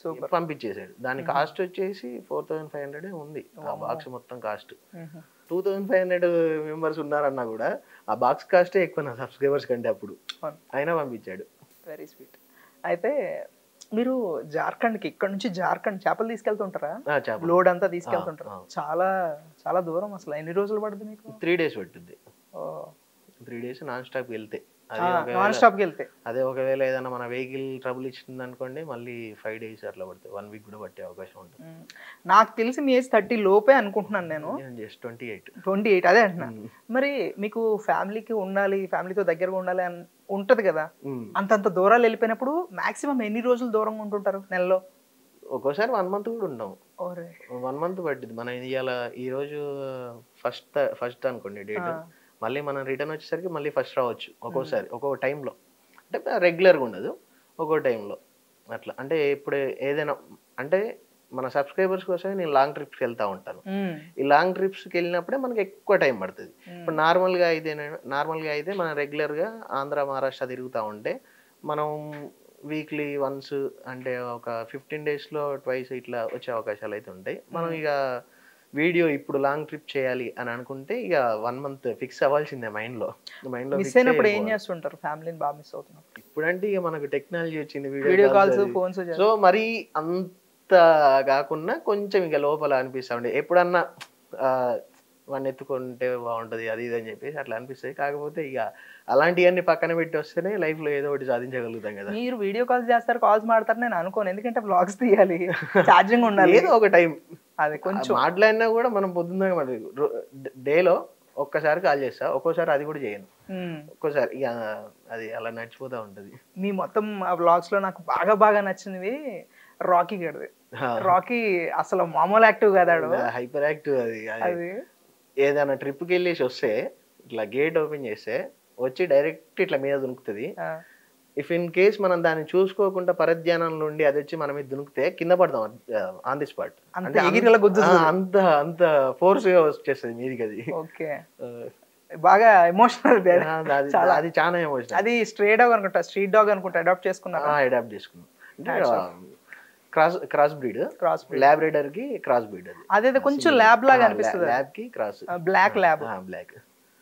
సూపర్. పంపించేసాడు దాని కాస్ట్ వచ్చేసి ఫోర్ థౌసండ్ ఫైవ్ హండ్రెడ్ ఉంది ఆ బాక్స్ మొత్తం cost. Two thousand five hundred members ఉన్నారన్నా కూడా ఆ బాక్స్ కాస్టే ఎక్కువ నా సబ్స్క్రైబర్స్ కంటే అప్పుడు. అయినా పంపించాడు. వెరీ స్వీట్ అయితే మీరు జార్ఖండ్కి ఇక్కడ నుంచి జార్ఖండ్ చేపలు తీసుకెళ్తుంటారా. లోడ్ అంతా తీసుకెళ్తుంటారు. చాలా చాలా దూరం అసలు. ఎన్ని రోజులు పడుతుంది మీకు త్రీ డేస్ పట్టుద్ది త్రీ డేస్ నాన్ స్టాప్ వెళ్తే. నాన్ స్టాప్కి వెళ్తే అదే ఒకవేళ ఏదైనా మన వెహికల్ ట్రబుల్ ఇచ్చింది అనుకోండి మళ్ళీ ఫైవ్ డేస్ అట్లా పడుతుంది. వన్ వీక్ కూడా పట్టే అవకాశం ఉంటుంది. నాకు తెలిసి మీ ఏజ్ థర్టీ లోపే అనుకుంటున్నాను నేను. Just twenty eight twenty eight అదే అంటున్నా. మరి మీకు ఫ్యామిలీకి ఉండాలి ఫ్యామిలీతో దగ్గరగా ఉండాలి అని ఉంటది కదా. అంతంత దూరాలు వెళ్ళిపోయినప్పుడు మాక్సిమం ఎన్ని రోజులు దూరంగా ఉంటుంటారు నెలలో? ఒక్కోసారి వన్ మంత్ కూడా ఓరే. వన్ మంత్ పట్టింది మనం ఇవాళ ఈ రోజు ఫస్ట్ ఫస్ట్ అనుకోండి డేట్. మళ్ళీ మనం రిటర్న్ వచ్చేసరికి మళ్ళీ ఫస్ట్ రావచ్చు ఒక్కోసారి ఒక్కో టైంలో అంటే రెగ్యులర్గా ఉండదు ఒక్కో టైంలో అట్లా. అంటే ఇప్పుడు ఏదైనా అంటే మన సబ్స్క్రైబర్స్ కోసమే నేను లాంగ్ ట్రిప్స్కి వెళ్తా ఉంటాను. ఈ లాంగ్ ట్రిప్స్కి వెళ్ళినప్పుడే మనకి ఎక్కువ టైం పడుతుంది. ఇప్పుడు నార్మల్గా అయితే నార్మల్గా అయితే మనం రెగ్యులర్గా ఆంధ్ర మహారాష్ట్ర తిరుగుతూ ఉంటే మనం వీక్లీ వన్స్ అంటే ఒక ఫిఫ్టీన్ డేస్లో ట్వైస్ ఇట్లా వచ్చే అవకాశాలు అయితే ఉంటాయి. మనం ఇక వీడియో ఇప్పుడు లాంగ్ ట్రిప్ చేయాలి అని అనుకుంటే ఇక వన్ మంత్ ఫిక్స్ అవ్వాల్సిందే మైండ్లో. మైండ్లో మిస్ అయినప్పుడు ఏం చేస్తుంటారు? ఫ్యామిలీని బాగా మిస్ అవుతున్నారు ఇప్పుడంటే ఇక మనకు టెక్నాలజీ వచ్చింది వీడియో కాల్స్ ఫోన్స్ సో మరి అంత కాకుండా కొంచెం ఇక లోపల అనిపిస్తా ఉండే. ఎప్పుడన్నా వాడిని ఎత్తుకుంటే బాగుంటది అది ఇది అని చెప్పేసి అట్లా అనిపిస్తాయి. కాకపోతే ఇక అలాంటివన్నీ పక్కన పెట్టి వస్తేనే లైఫ్లో ఏదో ఒకటి సాధించగలుగుతాం కదా. మీరు వీడియో కాల్స్ చేస్తారు కాల్స్ మాడతారు నేను అనుకోను. ఎందుకంటే వ్లాగ్స్ తీయాలి ఛార్జింగ్ ఉండాలి. ఏదో ఒక టైం. అది కొంచెం మాట్లాడినా కూడా మనం పొద్దున్న డేలో ఒక్కసారి కాల్ చేస్తా ఒక్కోసారి అది కూడా చేయను. ఒక్కోసారి ఇక అది అలా నడిచిపోతా ఉంటది. మీ మొత్తం ఆ వ్లాగ్స్లో నాకు బాగా బాగా నచ్చినవి రాకీ గడిది రాకీ అసలు మామూలు యాక్టివ్ కాదాడు హైపర్ యాక్టివ్ అది. అది ఏదైనా ట్రిప్కి వెళ్ళేసి వస్తే ఇట్లా గేట్ ఓపెన్ చేస్తే వచ్చి డైరెక్ట్ ఇట్లా మీద దునుకుతుంది. ఇఫ్ ఇన్ కేస్ మనం దాన్ని చూసుకోకుండా పరధ్యానంలో ఉండి అది వచ్చి మన దునికితే కింద పడతాం ఆన్ ది స్పాట్ గుద్దుతుంది. అంత అంత ఫోర్స్గా వచ్చేస్తుంది మీదికి అది. ఓకే. బాగా ఎమోషనల్ అది. అది చాలా. ఎమోషన్ అది స్ట్రే డాగ్ అనుకుంటా స్ట్రీట్ డాగ్ అనుకుంటా అడాప్ట్ చేసుకున్నారా? అడాప్ట్ చేసుకున్నాం. అంటే క్రాస్ క్రాస్ బ్రీడ్ క్రాస్ ల్యాబ్కి క్రాస్ బ్రీడ్ అది. అదేదో కొంచెం ల్యాబ్ లాగా అనిపిస్తుంది. ల్యాబ్కి క్రాస్ బ్లాక్ ల్యాబ్ బ్లాక్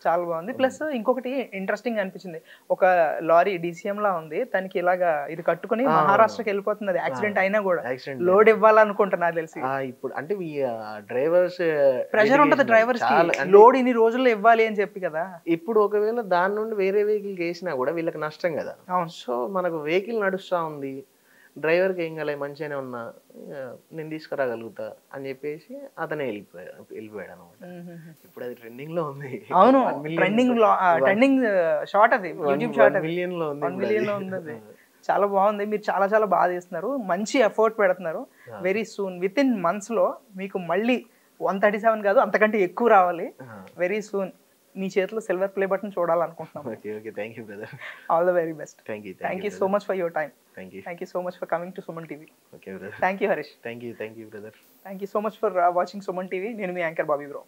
చాలా బాగుంది. ప్లస్ ఇంకొకటి ఇంట్రెస్టింగ్ అనిపించింది. ఒక లారీ డీసీఎం లా ఉంది. తనకి ఇలాగా ఇది కట్టుకుని మహారాష్ట్రకి వెళ్ళిపోతుంది అది యాక్సిడెంట్ అయినా కూడా. లోడ్ ఇవ్వాలనుకుంటా నాకు తెలిసి. ఇప్పుడు అంటే డ్రైవర్స్ ప్రెషర్ ఉంటది డ్రైవర్స్ లోడ్ ఇన్ని రోజుల్లో ఇవ్వాలి అని చెప్పి కదా. ఇప్పుడు ఒకవేళ దాని నుండి వేరే వెహికల్ వేసినా కూడా వీళ్ళకి నష్టం కదా. సో మనకు వెహికల్ నడుస్తూ ఉంది. డ్రైవర్కి ఏం కాలే మంచిగానే ఉన్నా నేను తీసుకురాగలుగుతా అని చెప్పేసి అతనే వెళ్ళిపోయాడు వెళ్ళిపోయాడు అనమాట ఇప్పుడు అది ట్రెండింగ్లో ఉంది అవును ట్రెండింగ్ ట్రెండింగ్ షార్ట్ అది యూట్యూబ్ షార్ట్ million లో ఉంది మిలియన్లో. ఉంది. చాలా బాగుంది. మీరు చాలా చాలా బాగా చేస్తున్నారు. మంచి ఎఫర్ట్ పెడుతున్నారు. వెరీ సూన్ విత్ ఇన్ మంత్స్లో మీకు మళ్ళీ వన్ థర్టీ సెవెన్ కాదు అంతకంటే ఎక్కువ రావాలి. వెరీ సూన్ మీ చేతిలో silver play button చూడాలనుకుంటున్నాం. Okay okay thank you brother all the very best thank you so much for your time thank you thank you so much for coming to Suman TV okay brother thank you Harish thank you thank you brother thank you so much for watching Suman TV నేను మీ anchor Bobby bro.